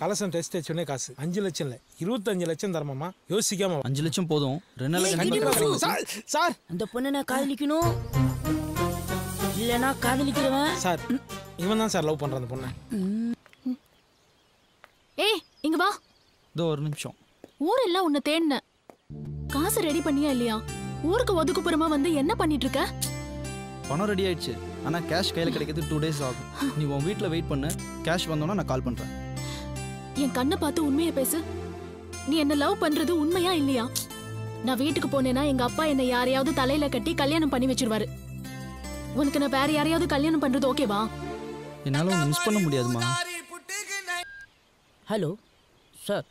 கலசம் டெஸ்ட் வச்சோடனே காசு. அஞ்சு லட்சம் இல்லை. இருபத்தஞ்சு லட்சம் தரமாமா யோசிக்காம. அஞ்சு லட்சம் போதும். ரெண்டு தரேன். Sir sir. அந்த பொண்ணை நான் காதலிக்கணும். இல்லைன்னா காதலிக்கிறவன். சார் இவன் தான் சார் லவ் பண்றான் அந்த பொண்ணை. ஏய் இங்க வா. இதோ ஒரு நிமிஷம். ஊரெல்லாம் உன்னை தேடினேன் காசு ரெடி பண்ணியா இல்லையா? ஊருக்கு ஒதுக்குப்புறமா வந்து என்ன பண்ணிட்டு இருக்க பணம் ரெடி ஆயிடுச்சு. ஆனால் கேஷ் கையில் கிடைக்கிறது டூ டேஸ் ஆகும். நீ உன் வீட்டில் வெயிட் பண்ணு. கேஷ் வந்தோன்னா நான் கால் பண்ணுறேன் என் கண்ணை பார்த்து உண்மையை பேசு. நீ என்ன லவ் பண்றது உண்மையா இல்லையா? நான் வீட்டுக்கு போனேன்னா எங்க அப்பா என்னை யாரையாவது தலையில கட்டி கல்யாணம் பண்ணி வச்சிருவாரு. உனக்கு நான் வேற யாரையாவது கல்யாணம் பண்றது ஓகேவா? என்னால் மிஸ் பண்ண முடியாதுமா. ஹலோ சார்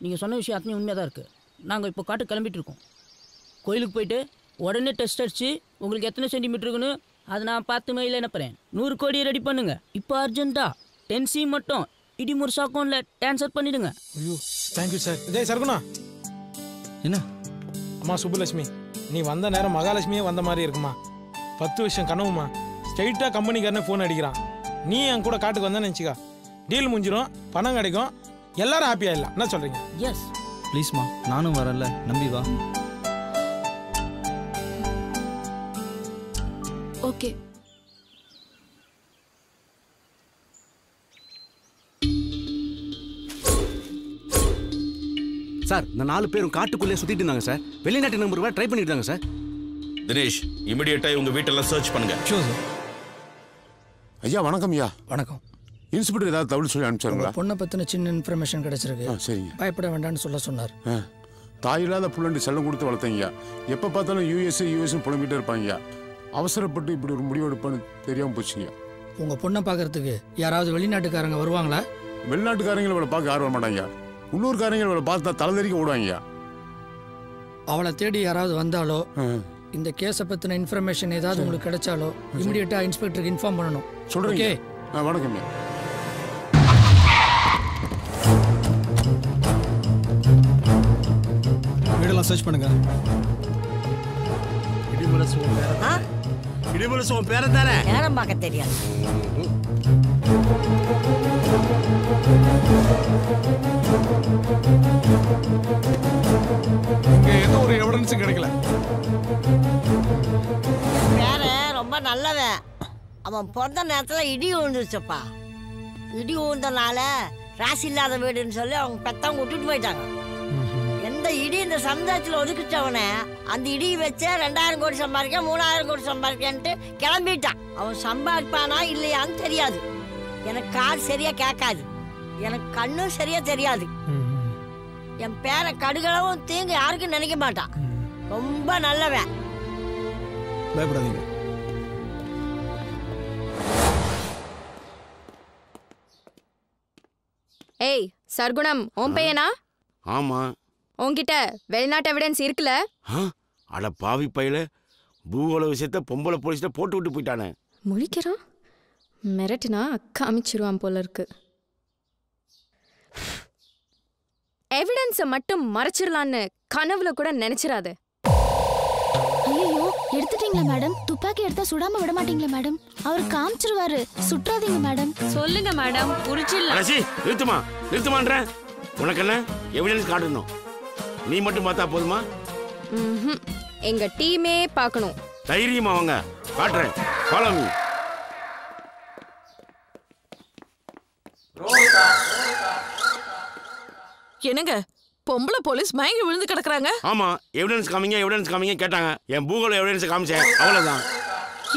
நீங்கள் சொன்ன விஷயம் அத்தனை உண்மையாக தான் இருக்குது நாங்கள் இப்போ காட்டு கிளம்பிட்டு இருக்கோம். கோயிலுக்கு போயிட்டு உடனே டெஸ்ட் அடிச்சு உங்களுக்கு எத்தனை சென்டிமீட்டர் இருக்குன்னு அதை நான் பார்த்து மெயில் அனுப்புகிறேன் நூறு கோடி ரெடி பண்ணுங்க. இப்போ அர்ஜென்ட்டா டென் சி மட்டும். இடி முருசா அக்கௌண்ட்டில் ட்ரான்ஸ்ஃபர் பண்ணிடுங்க. ஐயோ தேங்க்யூ சார் இதே சர்க்குணா என்ன? அம்மா சுப்புலட்சுமி நீ வந்த நேரம் மகாலட்சுமியே வந்த மாதிரி இருக்குமா? பத்து வருஷம் கனவுமா? ஸ்ட்ரைட்டாக கம்பெனிக்காரனே ஃபோன் அடிக்கிறான். நீ என் கூட காட்டுக்கு வந்தேன்னு நினச்சிக்கா. டீல் முடிஞ்சிரும் பணம் கிடைக்கும். எல்லாரும் ஹாப்பியாக இல்லை என்ன சொல்கிறீங்க எஸ் ப்ளீஸ்மா நானும் வரேன்ல நம்பி வா. ஓகே சார் இந்த நாலு பேரும் காட்டுக்குள்ளே சுத்திட்டு இருந்தாங்க சார். வெளிநாட்டு நம்பர் வேற ட்ரை பண்ணிட்டு இருந்தாங்க சார். தினேஷ் இமிடியேட்டா இவங்க வீட்டெல்லாம் சர்ச் பண்ணுங்க. ஷோ சார் ஐயா வணக்கம் ஐயா. வணக்கம். இன்ஸ்பெக்டர் ஏதாவது தகவல் சொல்லி அனுப்பிச்சாருங்களா? பொண்ணை பத்தின சின்ன இன்ஃபர்மேஷன் கிடைச்சிருக்கு. சரிங்க. பயப்பட வேண்டாம்னு சொல்ல சொன்னார். ஆ தாயில்லாத புள்ளண்டு செல்லம் கொடுத்து வளர்த்தீங்க எப்போ பார்த்தாலும் யூஎஸ் யூஎஸ் புலம்பிட்டே இருப்பாங்க அவசரப்பட்டு இப்படி ஒரு முடிவு எடுப்பான்னு தெரியாமல் போச்சுங்க உங்க பொண்ணை பார்க்கறதுக்கு யாராவது வெளிநாட்டுக்காரங்க வருவாங்களா? வெளிநாட்டுக்காரங்களை இவளை பார்க்க ஆர்வம் மாட்டாங்க உள்ளூர்காரங்க இவளை பார்த்தா தலைதறிக்க ஓடுவாங்க. அவளை தேடி யாராவது வந்தாலோ இந்த கேஸை பத்தின இன்ஃபர்மேஷன் ஏதாவது உங்களுக்கு கிடைச்சாலோ இமிடியேட்டா இன்ஸ்பெக்டருக்கு இன்ஃபார்ம் பண்ணணும். ஆ வணக்கம். வீடெல்லாம் சர்ச் பண்ணுங்க. இடிமுரசு உன் பேரன் தானே? நேரம் பார்க்க தெரியாது. இங்கே எந்த ஒரு எவிடன்ஸும் கிடைக்கல. பேரன் ரொம்ப நல்லவன் அவன் பிறந்த நேரத்தில் இடி விழுந்துருச்சப்பா. இடி விழுந்தனால ராசி இல்லாத வீடுன்னு சொல்லி அவங்க பெத்தவங்க விட்டுட்டு போயிட்டாங்க. எந்த இடி இந்த சமுதாயத்தில் ஒதுக்கிச்சவனே அந்த இடி வச்சே ரெண்டாயிரம் கோடி சம்பாதிக்க மூணாயிரம் கோடி சம்பாதிக்கன்ட்டு கிளம்பிட்டான். அவன் சம்பாதிப்பானா இல்லையான்னு தெரியாது. எனக்கு காது சரியாக கேட்காது. எனக்கு கண்ணும் சரியா தெரியாது. என் பேரன் கடுகளவும் தீங்கு யாருக்கும் நினைக்க மாட்டான். ரொம்ப நல்லவன். பயப்படாதீங்க. ஏய் சர்க்குணம் உன் பையனா? ஆமா. உன்கிட்ட வெளிநாட்டு எவிடன்ஸ் இருக்குல்ல? ஆ? அட பாவி பையில. பூகோள விஷயத்த பொம்பளை போலீஸ்ல போட்டு விட்டு போயிட்டானே. முழிக்கிறான். மிரட்டினா காமிச்சிருவான் போல இருக்கு. எவிடன்ஸை மட்டும் மறைச்சிடலான்னு கனவுல கூட நினைச்சிராத. ஐயோ எடுத்துட்டீங்களா மேடம் துப்பாக்கி எடுத்தா சுடாம விட மாட்டீங்களா மேடம் அவர் காமிச்சிருவாரு. சுற்றாதீங்க மேடம் சொல்லுங்க மேடம் புரிச்சிடலாம் அலசி நிறுத்துமா? நிறுத்துமான்ற? உனக்கு என்ன? எவிடன்ஸ் காட்டணும். நீ மட்டும் பார்த்தா போதுமா? ம்ஹும். எங்க டீமே பார்க்கணும். தைரியமா வாங்க. காட்டுறேன். ஃபாலோ மீ என்னங்க? பொம்பளை போலீஸ் மயங்கி விழுந்து கிடக்குறாங்க. ஆமா எவிடன்ஸ் காமிங்க எவிடன்ஸ் காமிங்க கேட்டாங்க. என் பூகோள எவிடன்ஸ் காமிச்சேன். அவ்வளவுதான்.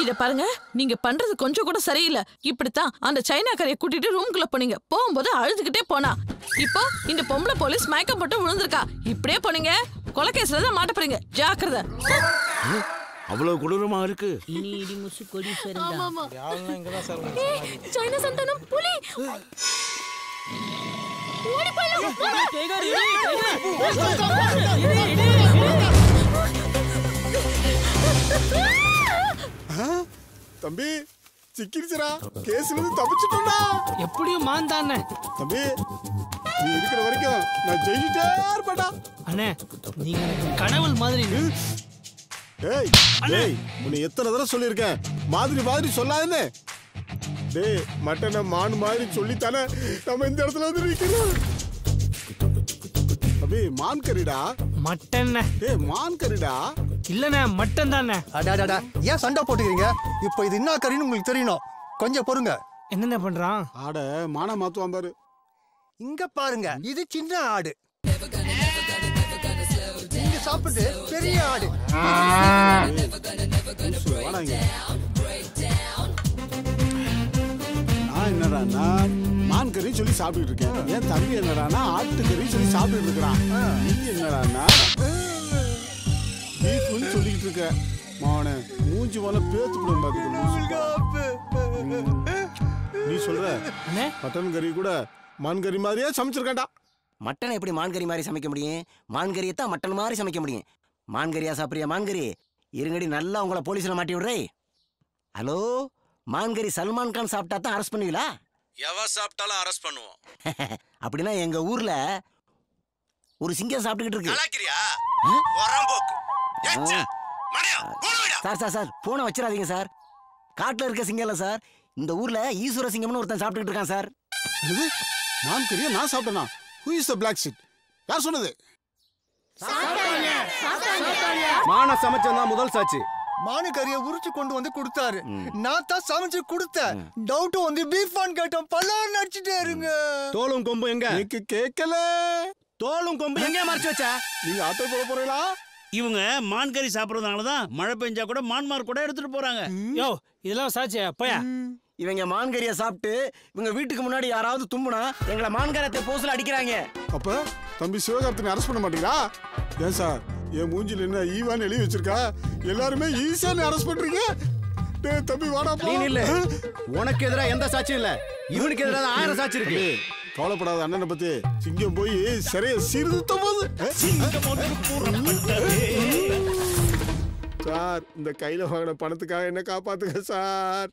இத பாருங்க நீங்க பண்றது கொஞ்சம் கூட சரியில்லை. இப்படித்தான் அந்த சைனாக்காரைய கூட்டிட்டு ரூம்குள்ள போனீங்க. போகும்போது அழுதுகிட்டே போனா. இப்போ இந்த பொம்பளை போலீஸ் மயக்கம் போட்டு விழுந்திருக்கா. இப்படியே போனீங்க. கொலைகேஸ்ல தான் மாட்ட போறீங்க. ஜாக்கிரதை. அவ்வளவு கொடூரமா இருக்கு. இனி இடி முசு கொடி சைனா சந்தானம் புலி. தம்பி சிக்கிருச்சுரா கேஸ்ல இருந்து தப்பிச்சிட்டோம்டா. எப்படியும் மாந்தானே தம்பி நீ இருக்கிற வரைக்கும் நான் ஜெயிச்சுட்டே இருப்பேன்டா. அண்ணே நீங்க கடவுள் மாதிரி ஏய் ஏய் உன்னை எத்தனை தடவை சொல்லியிருக்கேன்? மாதிரி மாதிரி சொல்லாதுன்னு டேய் மட்டனை மான் மாதிரி சொல்லித்தானே நம்ம இந்த இடத்துல வந்து நிக்கிறோம். அபி மான் கறிடா? மட்டன். டேய் மான் கறிடா? இல்லண்ணே மட்டன் தானே அடாடாடா ஏன் சண்டை போட்டுக்கிறீங்க? இப்போ இது என்ன கறின்னு உங்களுக்கு தெரியணும். கொஞ்சம் பொறுங்க. என்னென்ன பண்றான்? ஆட மானா மாத்துவான் பாரு. இங்க பாருங்க இது சின்ன ஆடு. இங்க சாப்பிட்டு பெரிய ஆடு. நான் மான் கறி சொல்லி சாப்பிட்டுட்டு இருக்கேன். என் தம்பி என்னடான்னா ஆட்டு கறி சொல்லி சாப்பிட்டுட்டு இருக்கிறான். நீ என்னடான்னா பீஃப்னு சொல்லிக்கிட்டு இருக்க. மாவனே மூஞ்சி போல பேத்து போடும் பாத்துக்க நீ சொல்ற மட்டன் கறி கூட மான் கறி மாதிரியே சமைச்சிருக்கேன்டா. மட்டன் எப்படி மான்கறி மாதிரி சமைக்க முடியும்? மான்கறியை தான் மட்டன் மாதிரி சமைக்க முடியும். மான்கறியா சாப்பிட்றியா மான்கறி? இருங்கடி நல்லா உங்களை போலீஸில் மாட்டி விடுறே ஹலோ? மான்கறி சல்மான் கான் சாப்பிட்டா தான் அரெஸ்ட் பண்ணுவீங்களா? எவ சாப்பிட்டாலும் அரெஸ்ட் பண்ணுவோம். அப்படின்னா எங்க ஊர்ல ஒரு சிங்கம் சாப்பிட்டுக்கிட்டு இருக்கு. சார் சார் சார் போனை வச்சிடாதீங்க சார். காட்டுல இருக்க சிங்கம் இல்ல சார். இந்த ஊர்ல ஈஸ்வர சிங்கம்னு ஒருத்தன் சாப்பிட்டுக்கிட்டு இருக்கான் சார். மான் கறியை நான் சாப்பிட்டேனா? Who is the black sheep யார் சொன்னது? மான சமைச்சா முதல் சாட்சி. மானு கறியை உரிச்சு கொண்டு வந்து கொடுத்தாரு. நான் தான் சமைச்சு கொடுத்தேன். டவுட் வந்து பீஃபான் கேட்டோம். பல்லாறு நடிச்சுட்டே இருங்க. தோலும் கொம்பு எங்க? எனக்கு கேட்கல. தோலும் கொம்பு எங்க மறைச்சு வச்ச? நீங்க ஆட்டோ போட போறீங்களா? இவங்க மான் கறி சாப்பிடுறதுனால தான் மழை பெஞ்சா கூட மான்மார் கூட எடுத்துட்டு போறாங்க. யோ இதெல்லாம் சாட்சியா போயா? இவங்க மான்கறியை சாப்பிட்டு இவங்க வீட்டுக்கு முன்னாடி யாராவது தும்முனா எங்களை மான்கரத்தை போஸ்ல அடிக்கிறாங்க. அப்ப தம்பி சிவகார்த்தினை அரெஸ்ட் பண்ண மாட்டீங்களா? ஏன் சார் என் மூஞ்சில என்ன ஈவான்னு எழுதி வச்சிருக்கா? எல்லாருமே ஈஸியான்னு அரெஸ்ட் பண்றீங்க? டேய் தம்பி வாடா போ நீ நில்லு. உனக்கு எதிரா எந்த சாட்சியும் இல்ல. இவனுக்கு எதிராக ஆயிரம் சாட்சி இருக்கு. கவலைப்படாத அண்ணனை பத்தி. சிங்கம் போய் சிறைய சீர்திருத்த போது. சார் இந்த கையில வாங்கின பணத்துக்காக என்ன காப்பாத்துங்க சார்.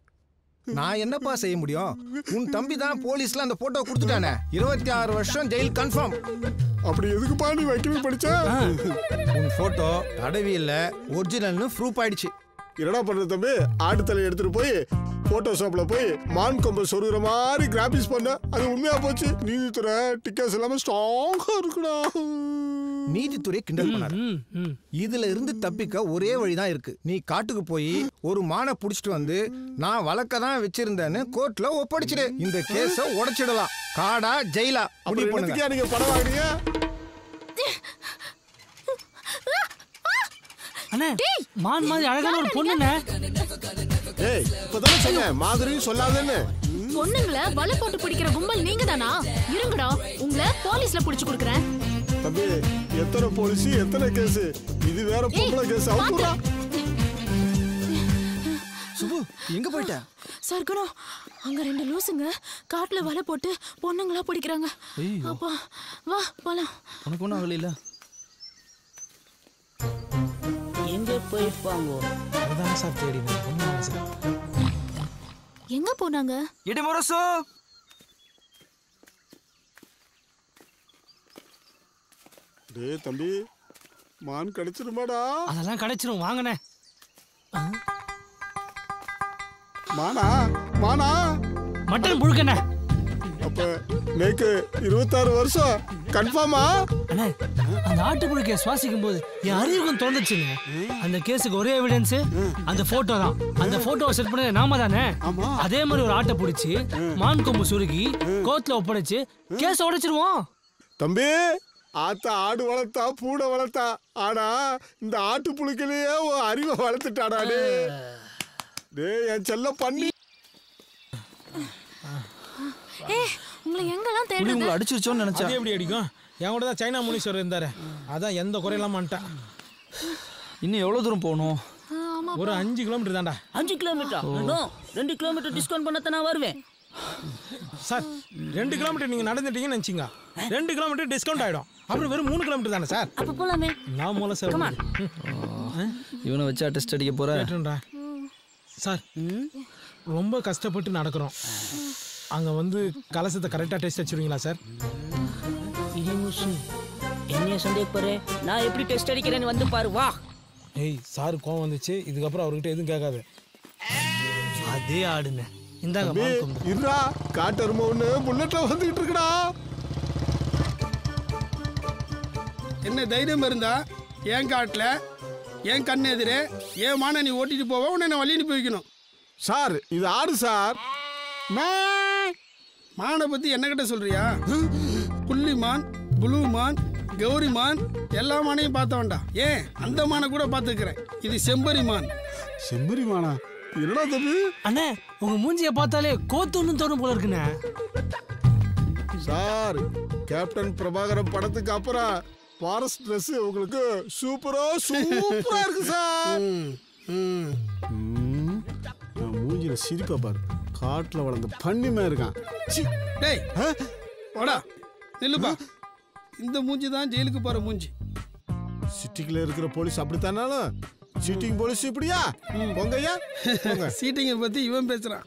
நான் என்னப்பா செய்ய முடியும்? உன் தம்பி தான் போலீஸ்ல அந்த போட்டோ கொடுத்துட்டானே. இருபத்தி ஆறு வருஷம் ஜெயில் கன்ஃபார்ம் அப்படி எதுக்குப்பா நீ வக்கீல் படிச்ச? உன் போட்டோ தடவி இல்ல ஒரிஜினல்னு ப்ரூஃப் ஆயிடுச்சு. என்னடா பண்ற தம்பி? ஆட்டு தலை எடுத்துட்டு போய் போட்டோ ஷாப்ல போய் மான் கொம்பை சொருகிற மாதிரி கிராபிக்ஸ் பண்ண. அது உண்மையா போச்சு? நீதித்துறை டிக்கெட்ஸ் எல்லாமே ஸ்ட்ராங்கா இருக்குடா. நீதித்துறை கிண்டல் பண்ணாரு. இதுல இருந்து தப்பிக்க ஒரே வழிதான் இருக்கு. நீ காட்டுக்கு போய் ஒரு மானை புடிச்சிட்டு வந்து நான் வழக்க தான் வச்சிருந்தேன்னு கோர்ட்ல ஒப்படைச்சிடு. இந்த கேஸ உடைச்சிடலாம். காடா ஜெயிலா. அப்புறம் பண்ணுங்க. நீங்க படம் வாங்குறீங்க அண்ணே மான் மாதிரி அழகான ஒரு பொண்ணுண்ணே. ஏய் இப்பதானே சொன்னேன் மாதிரியும் சொல்லாதேன்னு. பொண்ணுங்கள வலை போட்டு பிடிக்கிற கும்பல் நீங்க தானா இருங்கடா உங்களை போலீஸ்ல புடிச்சு கொடுக்குறேன். தம்பி எத்தனை போலீஸ் எத்தனை கேஸ் இது வேற பொம்பளை கேஸ் அவுக்குறா சுபு எங்க போயிட்ட? சர்க்குணம். அங்க ரெண்டு லூசுங்க. காட்டுல வலை போட்டு பொண்ணுங்களா பிடிக்கிறாங்க. அப்பா வா போலாம். உனக்கு ஒன்றும் ஆகல எங்க போயிருப்பாங்க அதுதான் சார் எங்க போனாங்க? இடிமுரசு டேய் தம்பி மான் கிடைச்சிருமாடா. அதெல்லாம் கிடைச்சிரும் வாங்கண்ணே மானா மானா. மட்டன் புழுக்கண்ணே. அப்ப நேக்கு இருபத்தாறு வருஷம் கன்ஃபார்மா? அண்ணே அந்த ஆட்டு புழுக்கைய சுவாசிக்கும் போது என் அறிவுக்கும் தோணுச்சுங்க அந்த கேஸுக்கு ஒரே எவிடன்ஸ் அந்த போட்டோ தான். அந்த போட்டோவை செட் பண்ணது நாம தானே? அதே மாதிரி ஒரு ஆட்டை பிடிச்சி மான் கொம்பு சுருகி கோர்ட்ல ஒப்படைச்சு கேஸ உடைச்சிருவோம். தம்பி ஆத்தா ஆடு வளர்த்தா பூனை வளர்த்தா. ஆனா இந்த ஆட்டு புழுக்கிலேயே அறிவை வளர்த்துட்டாடா டே டேய் என் செல்ல பண்ணி. ஏ உங்களை எங்கெல்லாம் தேடுறது உங்களை அடிச்சிருச்சோன்னு நினைச்சேன். எப்படி அடிக்கும்? என் கூட தான் சைனா முனீஸ்வரர் இருந்தாரு. அதான் எந்த குறையெல்லாம் பண்ணிட்டான் இன்னும் எவ்வளவு தூரம் போகணும்? ஒரு அஞ்சு கிலோமீட்டர் தான்டா. அஞ்சு கிலோமீட்டர்? நோ ரெண்டு கிலோமீட்டர் டிஸ்கவுண்ட் பண்ணத்தான் நான் வருவேன். சார் ரெண்டு கிலோமீட்டர் நீங்க நடந்துட்டீங்கன்னு நினச்சிங்க. ரெண்டு கிலோமீட்டர் டிஸ்கவுண்ட் ஆயிடும். அப்புறம் வெறும் மூணு கிலோமீட்டர் தானே சார்? அப்ப போலாமே. நான் மூலம் சார் இவனை வச்சா டெஸ்ட் அடிக்க கேட்டுன்றா சார் ரொம்ப கஷ்டப்பட்டு நடக்கிறோம். அங்க வந்து கலசத்தை கரெக்டாக டெஸ்ட் வச்சிருவீங்களா சார்? என்னைய சந்தேகப்படுற? நான் எப்படி டெஸ்ட் அடிக்கிறேன்னு வந்து பாரு வா. ஏய் சார் கோவம் வந்துச்சு. இதுக்கப்புறம் அவர்கிட்ட எதுவும் கேட்காது. அதே ஆடுங்க இந்தாங்க இருடா காட்டெருமை ஒண்ணு புல்லட்ல வந்துகிட்டு இருக்குடா. என்ன தைரியம் இருந்தா என் காட்டில் என் கண் எதிரே என் மான நீ ஓட்டிட்டு போவ? உன்னை நான் வழி அனுப்பி வைக்கணும். சார் இது ஆடு சார். மானை பத்தி என்ன கிட்ட சொல்றியா? புள்ளி மான் புளு மான் கௌரி மான் எல்லா மானையும் பார்த்த வேண்டாம். ஏன்? அந்த மானை கூட பார்த்துக்கிறேன். இது செம்பரி மான். செம்பரி மானா? என்னடா தம்பி அண்ணே உங்க மூஞ்சிய பார்த்தாலே கோத்துன்னு தோணும் போல இருக்குண்ணே. சார் கேப்டன் பிரபாகரன் படத்துக்கு அப்புறம் ஃபாரஸ்ட் ட்ரெஸ் உங்களுக்கு சூப்பரா சூப்பரா இருக்கு சார். மூஞ்சில சிரிப்பா பாரு. காட்டுல வளர்ந்த பண்ணிமே இருக்கான். சி. டேய் வாடா நில்லுப்பா. இந்த மூஞ்சி தான் ஜெயிலுக்கு போற மூஞ்சி. சிட்டிக்குள்ள இருக்கிற போலீஸ் அப்படித்தானாலும் சீட்டிங் போலீஸ் இப்படியா? போங்கய்யா போங்க சீட்டிங்கை பத்தி இவன் பேசுறான்.